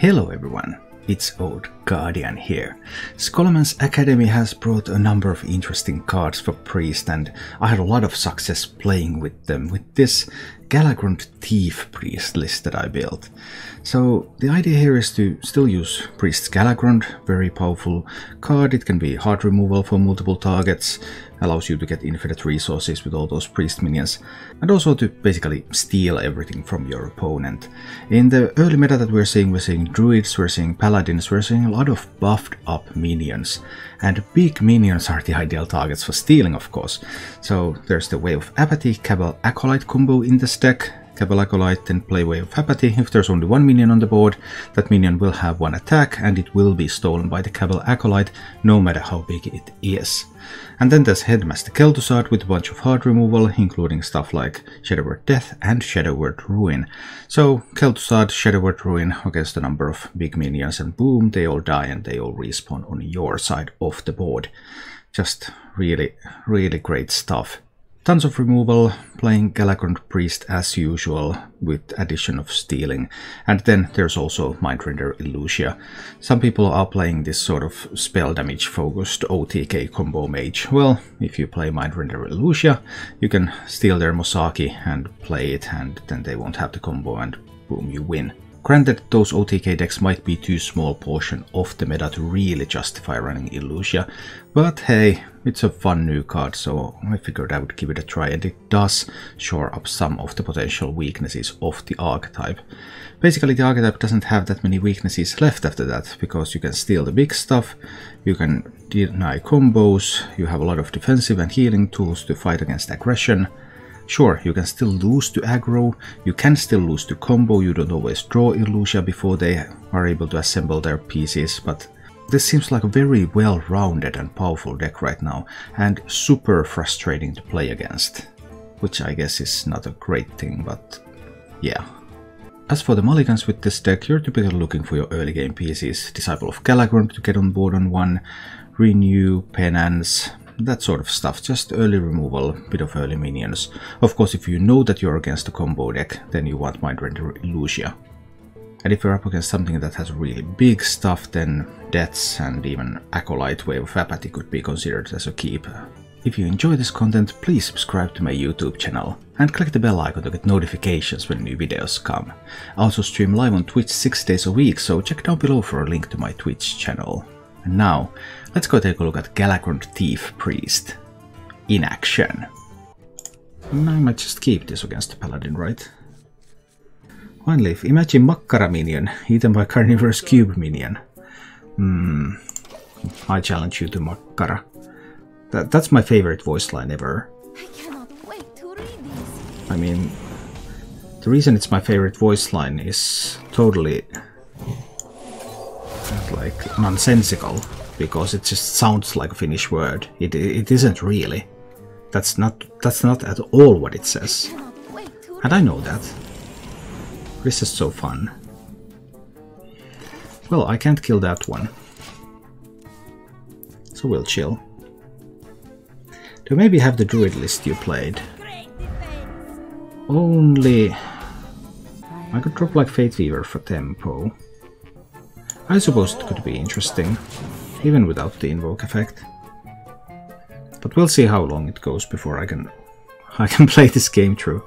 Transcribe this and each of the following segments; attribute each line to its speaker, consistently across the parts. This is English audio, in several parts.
Speaker 1: Hello everyone, it's Old Guardian here. Scholomance Academy has brought a number of interesting cards for Priest and I had a lot of success playing with them with this Galakrond Thief Priest list that I built. So the idea here is to still use Priest's Galakrond, very powerful card, it can be hard removal for multiple targets, allows you to get infinite resources with all those priest minions, and also to basically steal everything from your opponent. In the early meta that we're seeing, we're seeing druids, we're seeing paladins, we're seeing a lot of buffed up minions, and big minions are the ideal targets for stealing of course. So there's the Wave of Apathy Cabal Acolyte combo in this deck, Cabal Acolyte, then play Wave of Apathy. If there's only one minion on the board, that minion will have one attack and it will be stolen by the Cabal Acolyte, no matter how big it is. And then there's Headmaster Kel'Thuzad with a bunch of hard removal, including stuff like Shadow Word Death and Shadow Word Ruin. So Kel'Thuzad, Shadow Word Ruin against a number of big minions and boom, they all die and they all respawn on your side of the board. Just really, really great stuff. Tons of removal, playing Galakrond Priest as usual, with addition of stealing. And then there's also Mindrender Illucia. Some people are playing this sort of spell damage focused OTK combo mage. Well, if you play Mindrender Illucia, you can steal their Mozaki and play it, and then they won't have the combo, and boom, you win. Granted, those OTK decks might be too small portion of the meta to really justify running Illucia, but hey, it's a fun new card, so I figured I would give it a try, and it does shore up some of the potential weaknesses of the archetype. Basically, the archetype doesn't have that many weaknesses left after that, because you can steal the big stuff, you can deny combos, you have a lot of defensive and healing tools to fight against aggression, Sure, you can still lose to aggro, you can still lose to combo, you don't always draw Illucia before they are able to assemble their pieces, but this seems like a very well-rounded and powerful deck right now, and super frustrating to play against. Which I guess is not a great thing, but yeah. As for the mulligans with this deck, you're typically looking for your early game pieces, Disciple of Galakrond to get on board on one, Renew, Penance, that sort of stuff, just early removal, bit of early minions. Of course, if you know that you're against a combo deck, then you want Mindrender Illucia. And if you're up against something that has really big stuff, then Deaths and even Acolyte Wave of Apathy could be considered as a keep. If you enjoy this content, please subscribe to my YouTube channel and click the bell icon to get notifications when new videos come. I also stream live on Twitch 6 days a week, so check down below for a link to my Twitch channel. And now, let's go take a look at Galakrond Thief Priest in action. I might just keep this against the Paladin, right? One leaf. Imagine Makkara minion, eaten by carnivorous cube minion. Hmm. I challenge you to Makkara. That, that's my favorite voice line ever.
Speaker 2: I cannot wait to read these.
Speaker 1: I mean, the reason it's my favorite voice line is totally like nonsensical because it just sounds like a Finnish word. It it isn't really. That's not that's not at all what it says. And I know that. This is so fun. Well, I can't kill that one. So we'll chill. Do maybe have the druid list you played? Only... I could drop like Fate Weaver for tempo. I suppose it could be interesting, even without the invoke effect. But we'll see how long it goes before I can I can play this game through.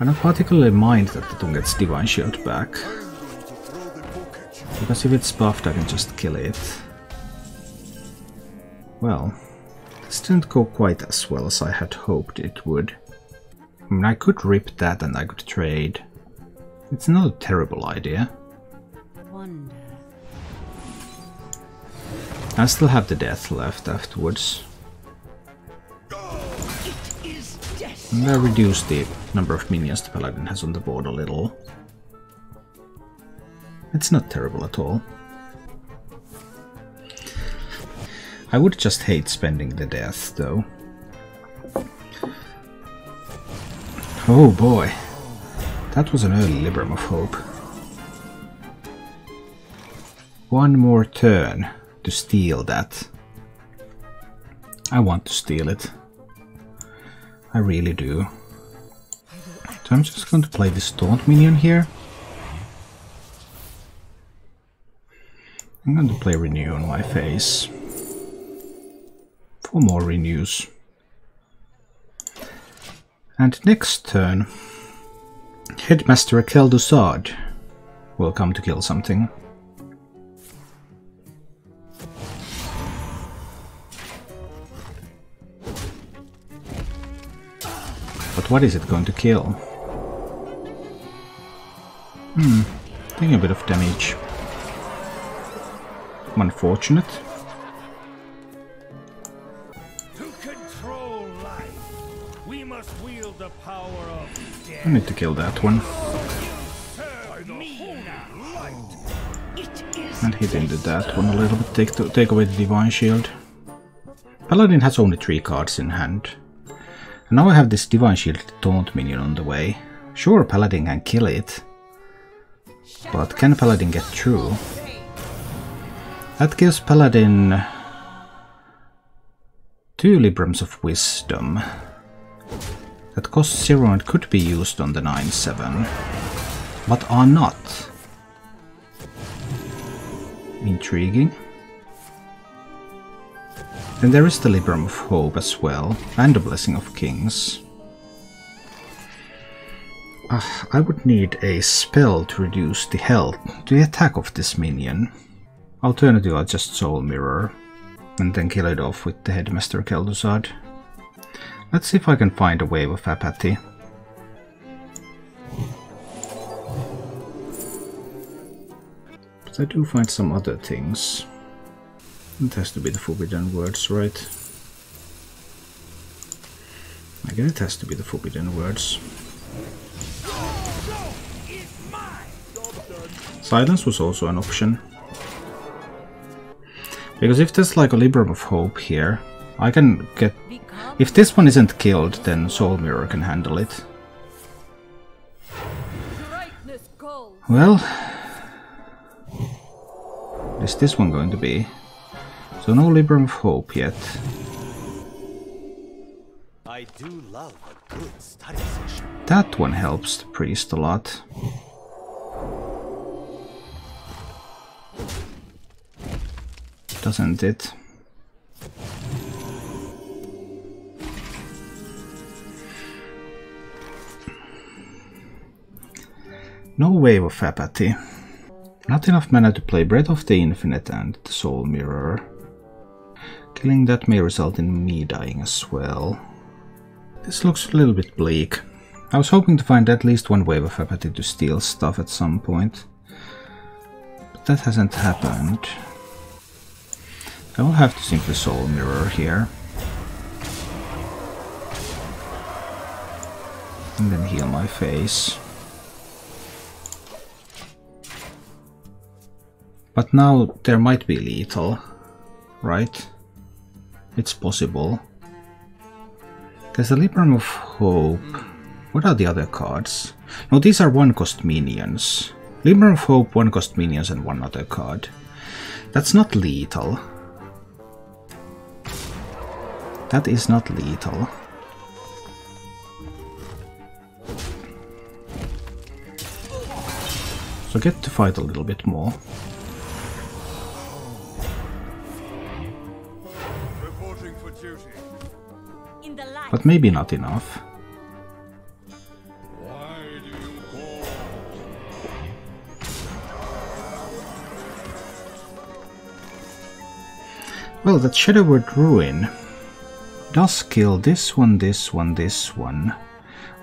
Speaker 1: I don't particularly mind that the Tung gets Divine Shield back. Because if it's buffed I can just kill it. Well, this didn't go quite as well as I had hoped it would. I mean, I could rip that and I could trade. It's not a terrible idea. I still have the death left afterwards. I'm gonna reduce the number of minions the paladin has on the board a little. It's not terrible at all. I would just hate spending the death, though. Oh boy. That was an early Libram of Hope. One more turn to steal that. I want to steal it. I really do. So I'm just going to play this taunt minion here. I'm going to play renew on my face. For more renews. And next turn, Headmaster Kel'Thuzad will come to kill something. But what is it going to kill? Hmm, taking a bit of damage. Unfortunate.
Speaker 3: To control life, we must wield the power of
Speaker 1: I need to kill that one. And hit into that one a little bit, take, to, take away the Divine Shield. Paladin has only three cards in hand. And now I have this Divine Shield Taunt minion on the way. Sure, Paladin can kill it. But can Paladin get through? That gives Paladin two Librams of Wisdom. That cost zero and could be used on the 9-7, but are not. Intriguing. Then there is the Libram of Hope as well, and the Blessing of Kings. Ah, I would need a spell to reduce the health, to the attack of this minion. Alternative, I'll just Soul Mirror, and then kill it off with the Headmaster Kel'Thuzad. Let's see if I can find a way with apathy. But I do find some other things. It has to be the forbidden words, right? I guess it has to be the forbidden words. Silence was also an option. Because if there's like a Libram of Hope here, I can get...
Speaker 2: Become
Speaker 1: If this one isn't killed, then Soul Mirror can handle it. Well... Is this one going to be? So no Libram of Hope yet.
Speaker 4: I do love a good study session.
Speaker 1: That one helps the priest a lot. Doesn't it? No wave of apathy. Not enough mana to play Breath of the Infinite and the Soul Mirror. Killing that may result in me dying as well. This looks a little bit bleak. I was hoping to find at least one wave of apathy to steal stuff at some point. But that hasn't happened. I will have to simply soul mirror here. And then heal my face. But now there might be lethal, right? It's possible. There's the Libram of Hope. What are the other cards? No, these are one cost minions. Libram of Hope, one cost minions, and one other card. That's not lethal. That is not lethal. So get to fight a little bit more. But maybe not enough. Well, that Shadow Word Ruin does kill this one, this one, this one.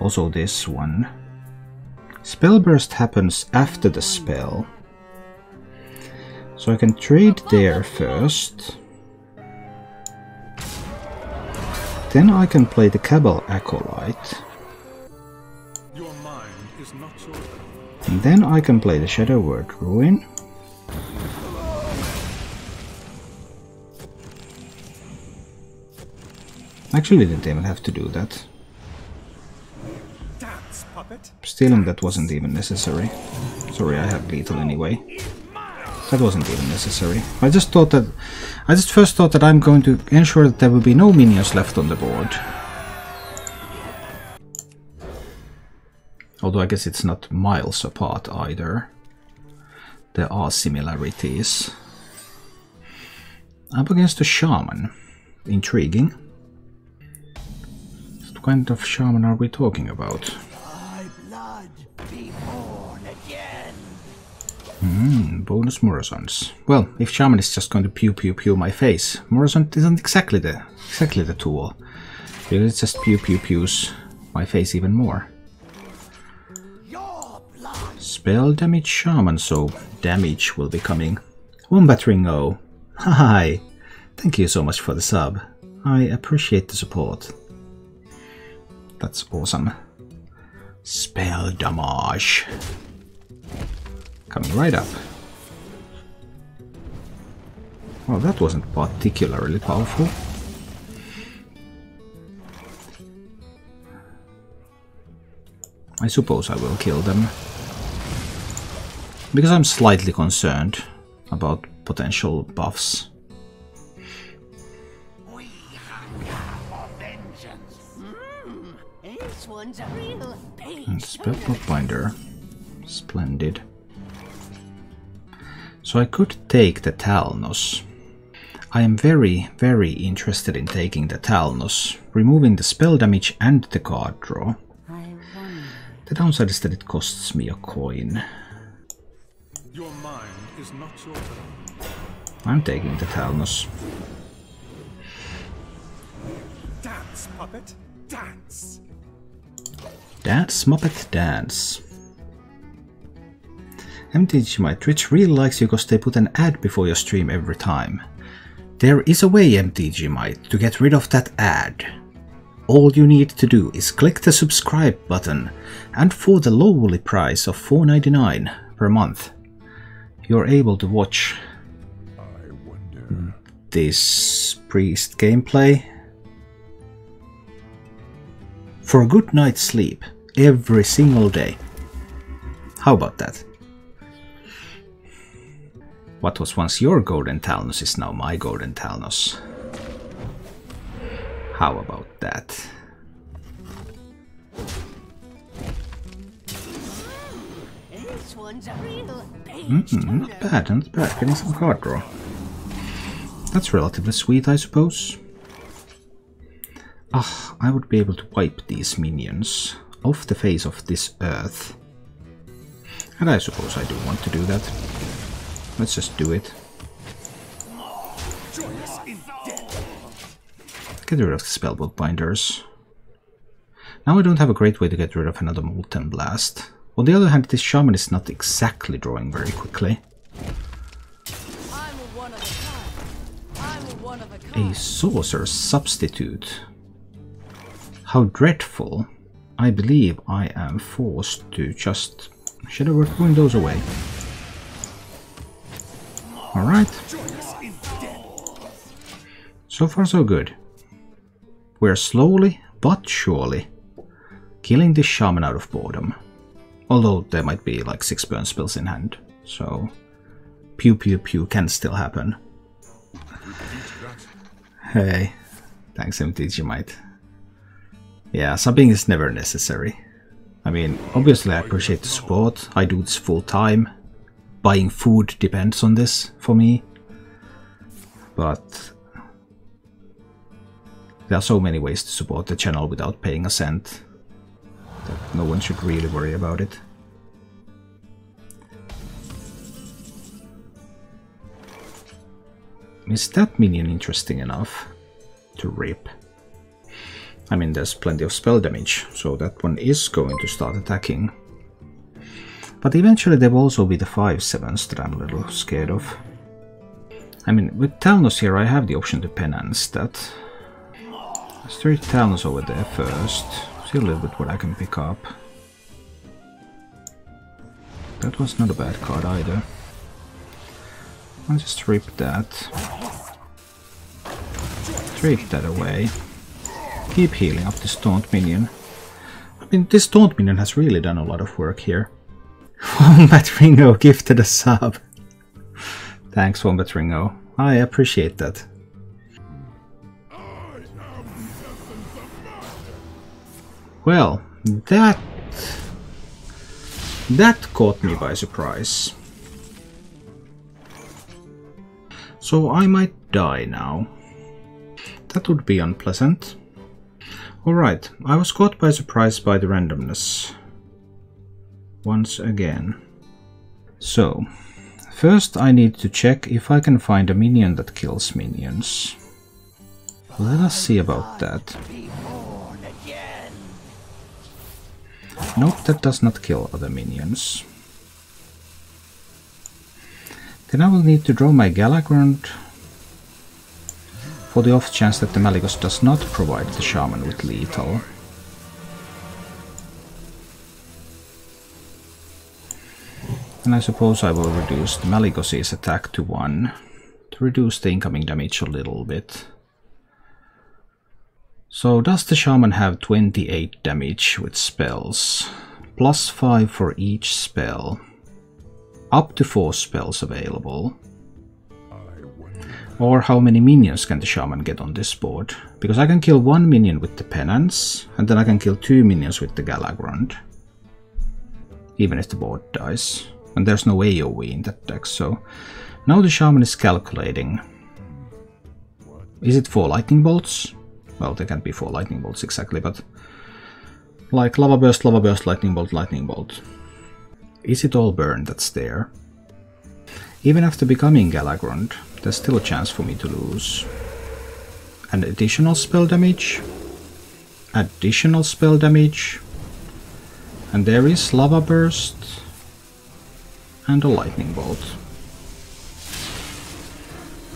Speaker 1: Also this one. Spellburst happens after the spell. So I can trade there first. Then I can play the Cabal Acolyte.
Speaker 3: Your mind is not your
Speaker 1: And then I can play the Shadow Word Ruin. Actually didn't even have to do that. Stealing that wasn't even necessary. Sorry, I have lethal anyway. That wasn't even necessary. I just thought that... I just first thought that I'm going to ensure that there will be no minions left on the board. Although I guess it's not miles apart either. There are similarities. Up against a shaman. Intriguing. What kind of shaman are we talking about? Hmm, bonus Morrisons. Well, if shaman is just going to pew pew pew my face, Morrison isn't exactly the exactly the tool. Because it just pew pew pews my face even more. Spell damage shaman, so damage will be coming. Wombat Ringo. Hi. Thank you so much for the sub. I appreciate the support. That's awesome. Spell damage. Coming right up. Well, that wasn't particularly powerful. I suppose I will kill them. Because I'm slightly concerned about potential buffs.
Speaker 4: We vengeance. Hmm, this one's a real
Speaker 1: And
Speaker 4: page.
Speaker 1: Spellbook Binder. Splendid. So I could take the Thalnos. I am very, very interested in taking the Thalnos, removing the spell damage and the card draw. The downside is that it costs me a coin.
Speaker 3: Your mind is not your own.
Speaker 1: I'm taking the Thalnos.
Speaker 3: Dance, puppet, dance.
Speaker 1: Dance, Muppet Dance. MTG My Twitch really likes you because they put an ad before your stream every time. There is a way, MTG Might, to get rid of that ad. All you need to do is click the subscribe button, and for the lowly price of $4.99 per month, you're able to watch this priest gameplay for a good night's sleep every single day. How about that? What was once your golden Thalnos is now my golden Thalnos. How about that?
Speaker 4: This one's a real page.
Speaker 1: Mm, not bad, not bad. Getting some card draw. That's relatively sweet, I suppose. Ah, I would be able to wipe these minions off the face of this earth. And I suppose I do want to do that. Let's just do it. Get rid of the spellbook binders. Now I don't have a great way to get rid of another Molten Blast. On the other hand, this shaman is not exactly drawing very quickly.
Speaker 2: A kind.
Speaker 1: sorcerous substitute. How dreadful. I believe I am forced to just... Should I throwing those away? Alright. So far so good. We're slowly, but surely, killing this shaman out of boredom. Although there might be like six burn spells in hand, so pew pew pew can still happen. Hey, thanks MTG might. Yeah, subbing is never necessary. I mean, obviously I appreciate the support, I do this full time. Buying food depends on this for me. But there are so many ways to support the channel without paying a cent that no one should really worry about it. Is that minion interesting enough to rip? I mean, there's plenty of spell damage, so that one is going to start attacking. But eventually there will also be the 5-7s that I'm a little scared of. I mean, with Thalnos here I have the option to penance that. Let's three Thalnos over there first. See a little bit what I can pick up. That was not a bad card either. I'll just rip that. Take that away. Keep healing up this taunt minion. I mean, this taunt minion has really done a lot of work here. Wombat Ringo gifted a sub. Thanks, Wombat Ringo. I appreciate that. Well, that That caught me by surprise. So I might die now. That would be unpleasant. Alright, I was caught by surprise by the randomness. Once again. So, first I need to check if I can find a minion that kills minions. Let us see about that. Nope, that does not kill other minions. Then I will need to draw my Galakrond for the off chance that the Malygos does not provide the Shaman with lethal. And I suppose I will reduce the Malygos's attack to 1 to reduce the incoming damage a little bit. So does the shaman have 28 damage with spells? Plus 5 for each spell. Up to 4 spells available. Or how many minions can the shaman get on this board? Because I can kill one minion with the penance, and then I can kill two minions with the Galakrond. Even if the board dies. And there's no AoE in that deck, so... Now the shaman is calculating. Is it 4 lightning bolts? Well, there can't be 4 lightning bolts exactly, but... Like lava burst, lava burst, lightning bolt, lightning bolt. Is it all burn that's there? Even after becoming Galakrond, there's still a chance for me to lose. An additional spell damage, additional spell damage, and there is Lava Burst, and a Lightning Bolt.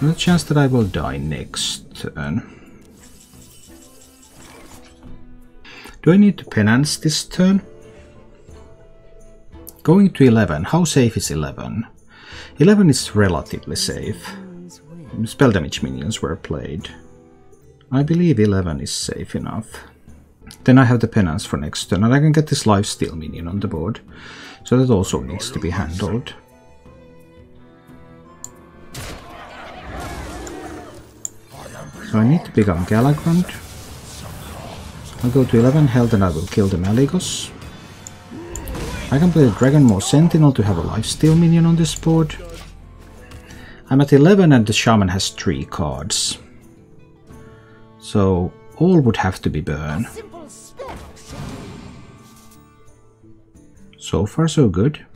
Speaker 1: And a chance that I will die next turn. Do I need to penance this turn? Going to 11, how safe is 11? 11 is relatively safe. Spell damage minions were played. I believe 11 is safe enough. Then I have the penance for next turn, and I can get this lifesteal minion on the board. So that also needs to be handled. So I need to pick up Galakrond. I'll go to 11 health and I will kill the Malygos. I can play the Dragonmaw Sentinel to have a lifesteal minion on this board. I'm at 11 and the Shaman has 3 cards. So all would have to be burn. So far so good.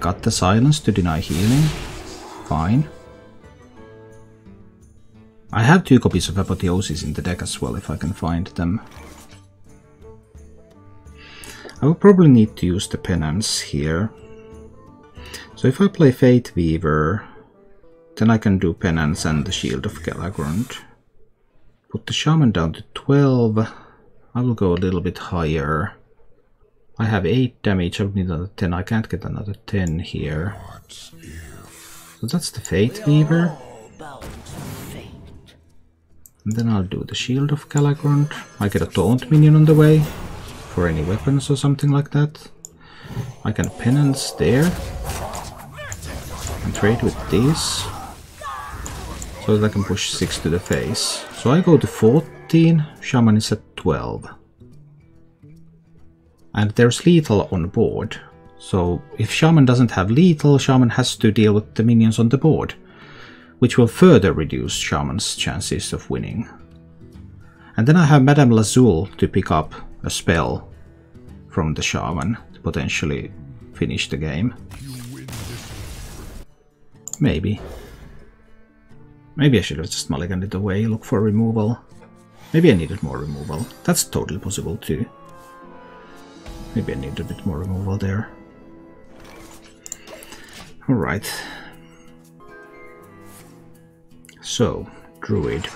Speaker 1: Got the silence to deny healing. Fine. I have two copies of Apotheosis in the deck as well if I can find them. I will probably need to use the penance here. So if I play Fate Weaver, then I can do penance and the Shield of Galakrond. Put the shaman down to 12. I will go a little bit higher. I have 8 damage, I need another 10. I can't get another 10 here. So that's the Fate Weaver. And then I'll do the Shield of Galakrond. I get a Taunt minion on the way for any weapons or something like that. I can penance there and trade with these so that I can push 6 to the face. So I go to 14, Shaman is at 12. And there's lethal on board. So if Shaman doesn't have lethal, Shaman has to deal with the minions on the board, which will further reduce Shaman's chances of winning. And then I have Madame Lazul to pick up a spell from the Shaman to potentially finish the game. Maybe. Maybe I should have just mulliganed it away, look for removal. Maybe I needed more removal. That's totally possible too. Maybe I need a bit more removal there. Alright. So, Druid.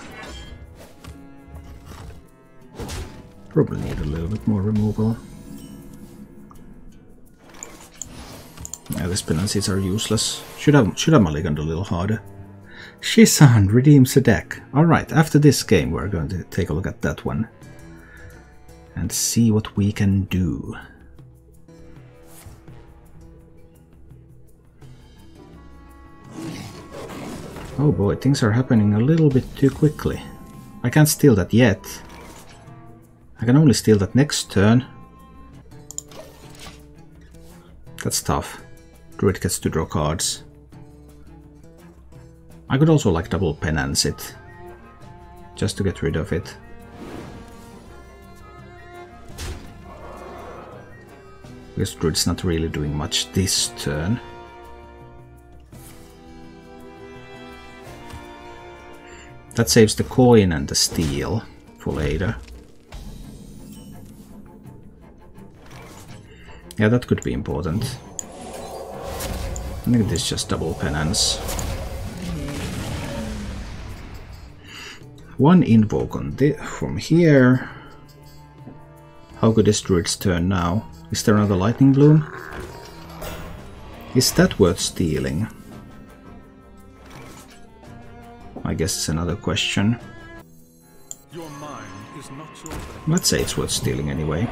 Speaker 1: Probably need a little bit more removal. Yeah, the penances are useless. Should have should have mulliganed a little harder. Shisan redeems a deck. Alright, after this game we're going to take a look at that one. And see what we can do. Oh boy, things are happening a little bit too quickly. I can't steal that yet. I can only steal that next turn. That's tough. Druid gets to draw cards. I could also like double penance it. Just to get rid of it. Because Druid's not really doing much this turn. That saves the coin and the steel for later. Yeah, that could be important. I think this is just double penance. One invoke on the from here. How good is Druid's turn now? Is there another lightning bloom? Is that worth stealing? I guess it's another question.
Speaker 3: Your mind is not your
Speaker 1: Let's say it's worth stealing anyway.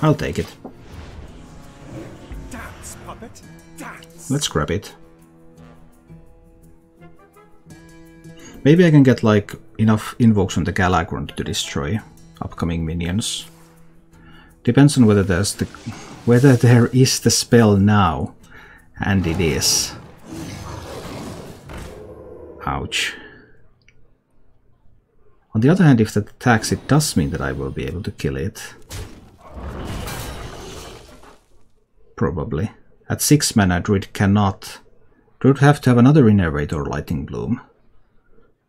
Speaker 1: I'll take it.
Speaker 3: dance, puppet. Dance.
Speaker 1: Let's grab it. Maybe I can get like enough invokes on the Galakrond to destroy upcoming minions. Depends on whether there's the whether there is the spell now. And it is. Ouch. On the other hand, if that attacks, it does mean that I will be able to kill it. Probably. At 6 mana, Druid cannot... Druid have to have another Innervate or Lightning Bloom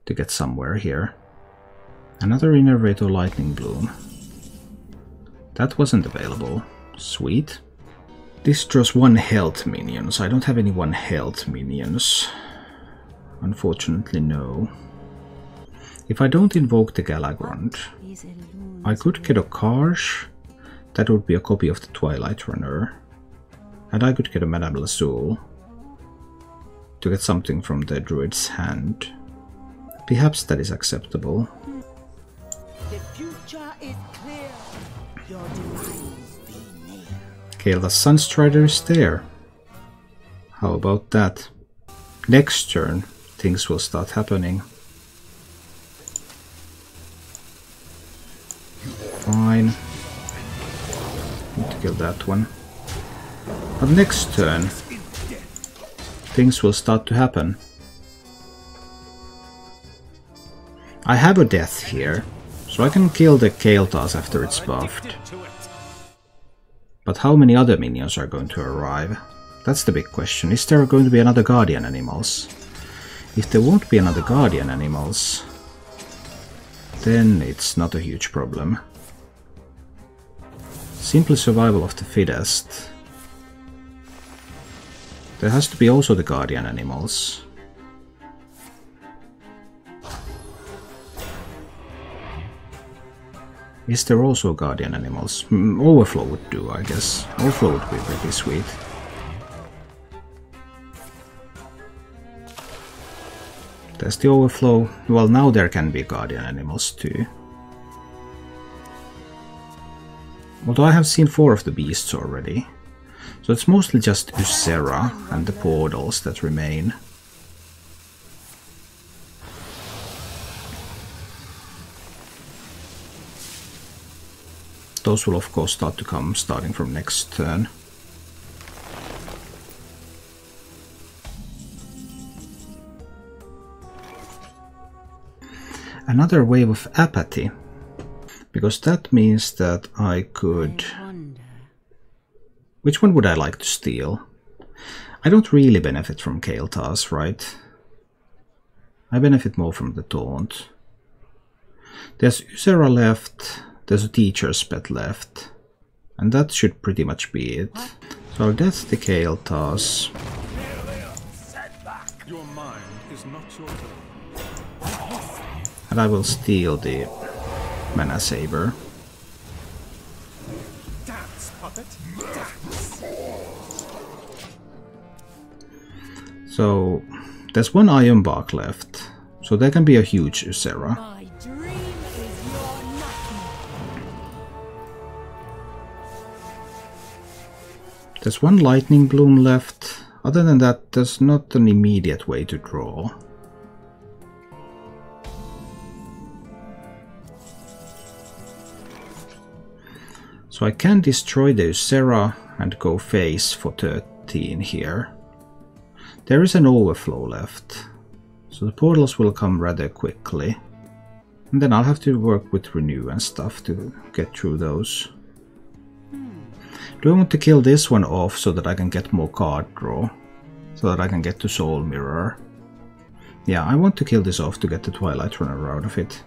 Speaker 1: to get somewhere here. Another Innervate or Lightning Bloom. That wasn't available. Sweet. This draws one health minions. I don't have any one health minions. Unfortunately, no. If I don't invoke the
Speaker 2: Galakrond,
Speaker 1: I could get a Karsh. That would be a copy of the Twilight Runner. And I could get a Madame Lazul to get something from the Druid's hand. Perhaps that is acceptable.
Speaker 4: Okay, The future is clear. Your be near.
Speaker 1: Kael'thas Sunstrider is there. How about that? Next turn, things will start happening. Fine. Need to kill that one. But next turn, things will start to happen. I have a death here, so I can kill the Kael'thas after it's buffed. But how many other minions are going to arrive? That's the big question. Is there going to be another Guardian Animals? If there won't be another Guardian Animals, then it's not a huge problem. Simply survival of the fittest. There has to be also the Guardian Animals. Is there also guardian animals? Mm, overflow would do, I guess. Overflow would be pretty sweet. There's the overflow. Well, now there can be guardian animals too. Although I have seen four of the beasts already. So it's mostly just Ysera and the portals that remain. Those will of course start to come starting from next turn. Another wave of apathy, because that means that I could... Which one would I like to steal? I don't really benefit from Kael'thas, right? I benefit more from the Taunt. There's Ysera left, there's a Teacher's Pet left, and that should pretty much be it. So I'll death the Kael'thas.
Speaker 3: Your mind is not your turn.
Speaker 1: And I will steal the Mana Saber.
Speaker 3: Dance, puppet.
Speaker 1: So there's one Iron Bark left. So there can be a huge Ysera. There's one Lightning Bloom left. Other than that, there's not an immediate way to draw. So I can destroy the Ysera and go face for 13 here. There is an overflow left, so the portals will come rather quickly. And then I'll have to work with renew and stuff to get through those. Do I want to kill this one off so that I can get more card draw? So that I can get to Soul Mirror? Yeah, I want to kill this off to get the Twilight Runner out of it.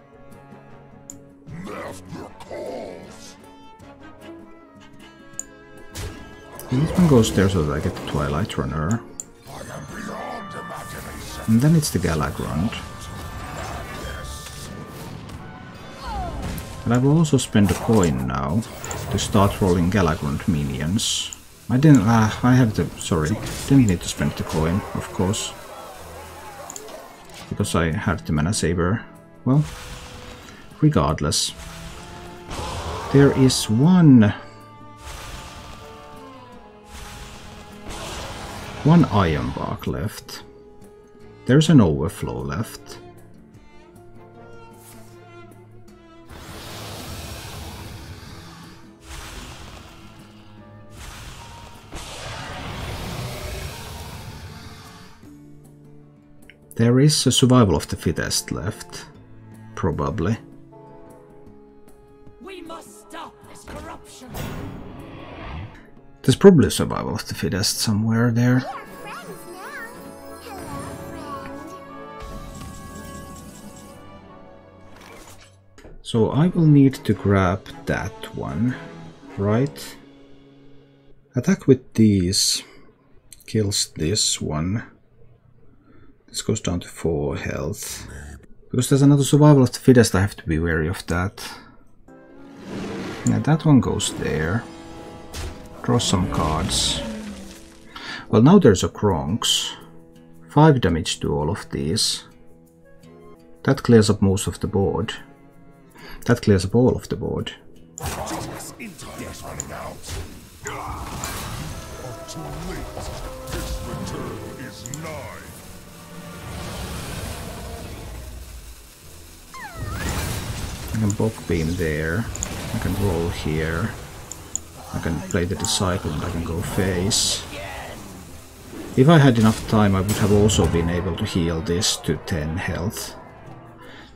Speaker 1: This one goes there so that I get the Twilight Runner. And then it's the Galakrond. And I will also spend a coin now to start rolling Galakrond minions. I didn't, ah, I have the, sorry, didn't need to spend the coin, of course. Because I had the Mana Saber. Well, regardless. There is one... One Iron Bark left. There's an overflow left. There is a survival of the fittest left. Probably.
Speaker 4: We must stop this corruption.
Speaker 1: There's probably a survival of the fittest somewhere there.
Speaker 5: friends now. Hello, friend.
Speaker 1: So I will need to grab that one, right? Attack with these kills this one. This goes down to 4 health. Because there's another survival of the fittest, I have to be wary of that. That one goes there. Draw some cards. Well, now there's a Kronx. 5 damage to all of these. That clears up most of the board. That clears up all of the board. Can Bok Beam there. I can roll here. I can play the Disciple and I can go face. If I had enough time I would have also been able to heal this to 10 health.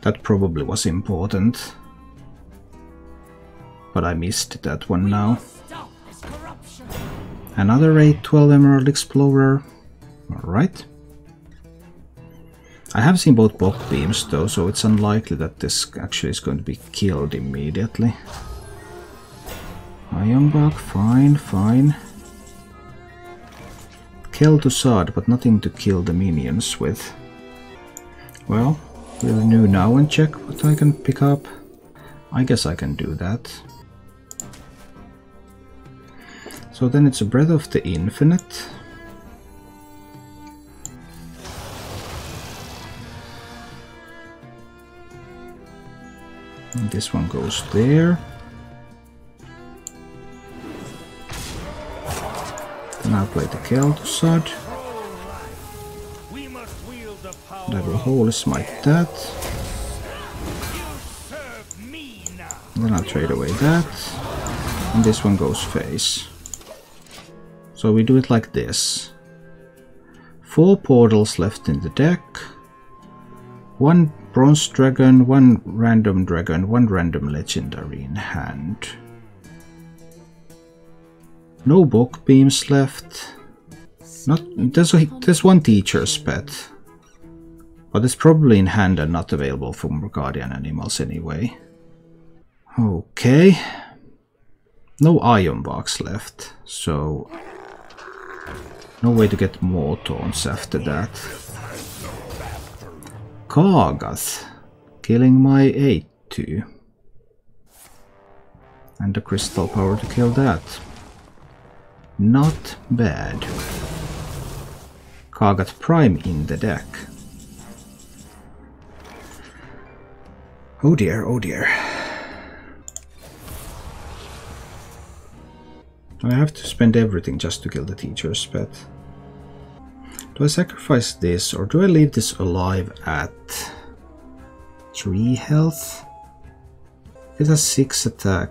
Speaker 1: That probably was important. But I missed that one now.
Speaker 4: Stop this corruption.
Speaker 1: Another 812 Emerald Explorer. Alright. I have seen both Bogbeams though, so it's unlikely that this actually is going to be killed immediately. Iron Bark, fine, fine. Kill to Sod, but nothing to kill the minions with. Well, we'll renew now and check what I can pick up. I guess I can do that. So then it's a Breath of the Infinite. This one goes there. Then I'll play the Kel'Thuzad. That will Holy Smite that. Then I'll trade away that. And this one goes face. So we do it like this. Four portals left in the deck. One bronze dragon, one random dragon, one random legendary in hand. No Bogbeams left. Not there's a, there's one teacher's pet. But it's probably in hand and not available for guardian animals anyway. Okay. No iron box left, so no way to get more taunts after that. Kargath, killing my 8-2. And the crystal power to kill that. Not bad. Kargath Prime in the deck. Oh dear, oh dear. I have to spend everything just to kill the teacher's pet. Do I sacrifice this or do I leave this alive at 3 health? It has 6 attack.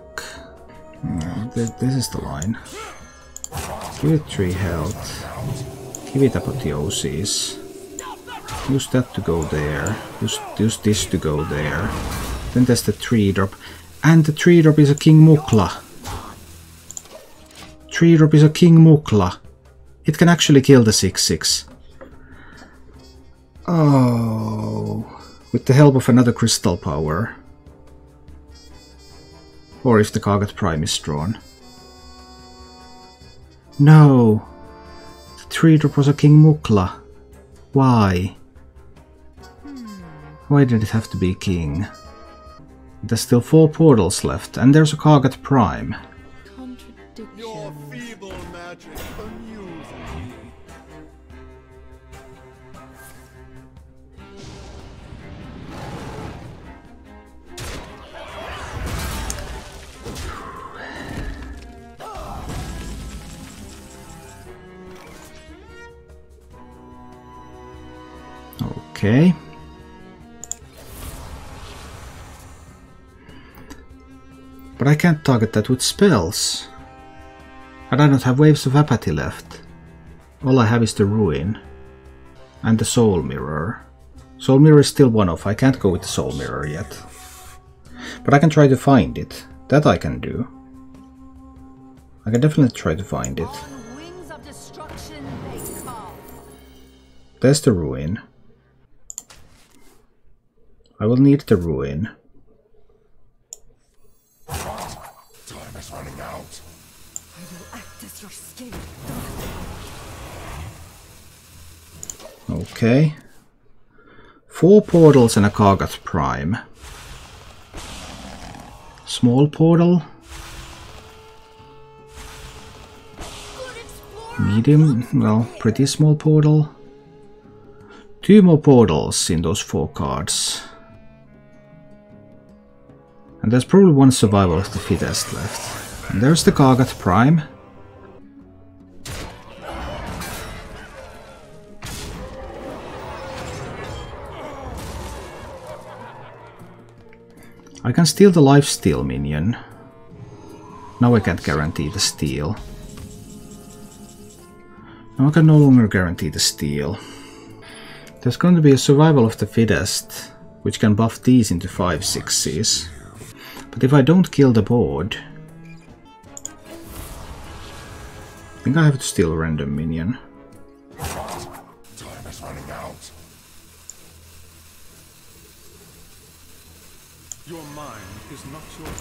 Speaker 1: No, th this is the line. Give it 3 health. Give it apotheosis. Use that to go there. Use, use this to go there. Then there's the 3 drop. And the 3 drop is a King Mukla. 3 drop is a King Mukla. It can actually kill the 6-6. Oh. With the help of another crystal power. Or if the Kargath Prime is drawn. No! The 3 drop was a King Mukla. Why? Why did it have to be King? There's still 4 portals left, and there's a Kargath Prime.
Speaker 2: Contradiction.
Speaker 1: Okay. But I can't target that with spells. And I don't have Waves of Apathy left. All I have is the Ruin. And the Soul Mirror. Soul Mirror is still one off, I can't go with the Soul Mirror yet. But I can try to find it. That I can do. I can definitely try to find it.
Speaker 2: On wings of destruction they come.
Speaker 1: There's the Ruin. I will need the Ruin.
Speaker 6: Time is running out.
Speaker 2: I will Act as your skin.
Speaker 1: Okay. Four portals and a Kargath Prime. Small portal. Medium, well, pretty small portal. Two more portals in those four cards. And there's probably one survival of the fittest left. And there's the Kargath Prime. I can steal the lifesteal minion. Now I can't guarantee the steal. Now I can no longer guarantee the steal. There's going to be a survival of the fittest, which can buff these into 5 6s. But if I don't kill the board... I think I have to steal a random minion.
Speaker 6: Time is running out.
Speaker 3: Your mind is not your own.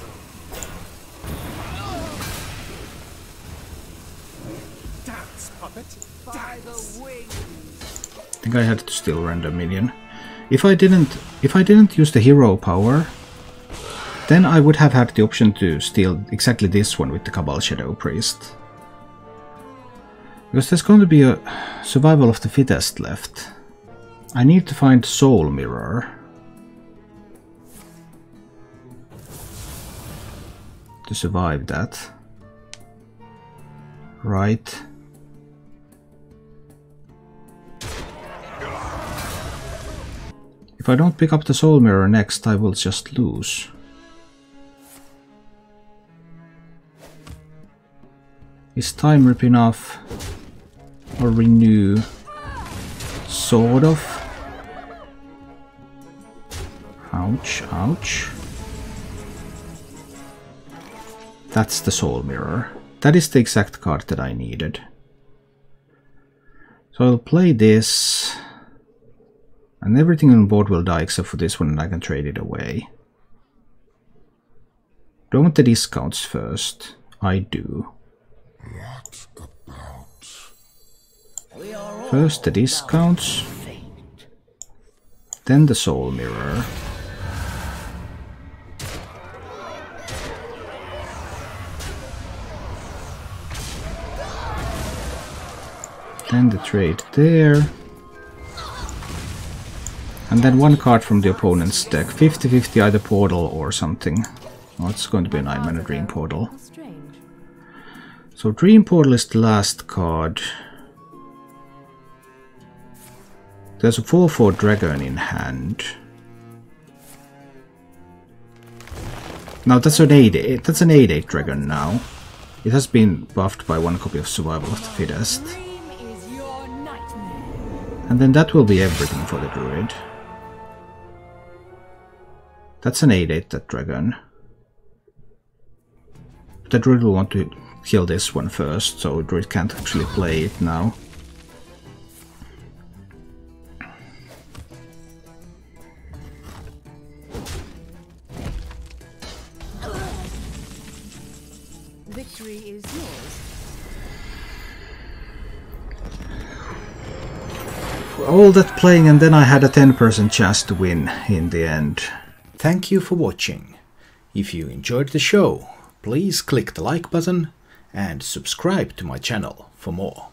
Speaker 3: Dance, puppet.
Speaker 2: By the wings.
Speaker 1: I think I had to steal random minion. If I didn't if I didn't use the hero power, then I would have had the option to steal exactly this one with the Cabal Shadow Priest. Because there's going to be a survival of the fittest left. I need to find Soul Mirror. To survive that. Right. If I don't pick up the Soul Mirror next, I will just lose. Is time ripping off or renew? Sort of. Ouch, ouch. That's the Soul Mirror. That is the exact card that I needed. So I'll play this. And everything on board will die except for this one and I can trade it away. Do I want the discounts first? I do. First the discounts, then the soul mirror. Then the trade there. And then one card from the opponent's deck. 50-50 either portal or something. Oh, it's going to be a 9 mana dream portal. So Dream Portal is the last card. There's a 4-4 dragon in hand. Now that's an 8-8 that's an 8-8 dragon now. It has been buffed by one copy of Survival of the Fittest. And then that will be everything for the druid. That's an 8-8, that dragon. The druid will want to kill this one first, so druid can't actually play it now.
Speaker 2: Victory is yours.
Speaker 1: all that playing and then I had a 10% chance to win in the end. Thank you for watching. If you enjoyed the show, please click the like button and subscribe to my channel for more.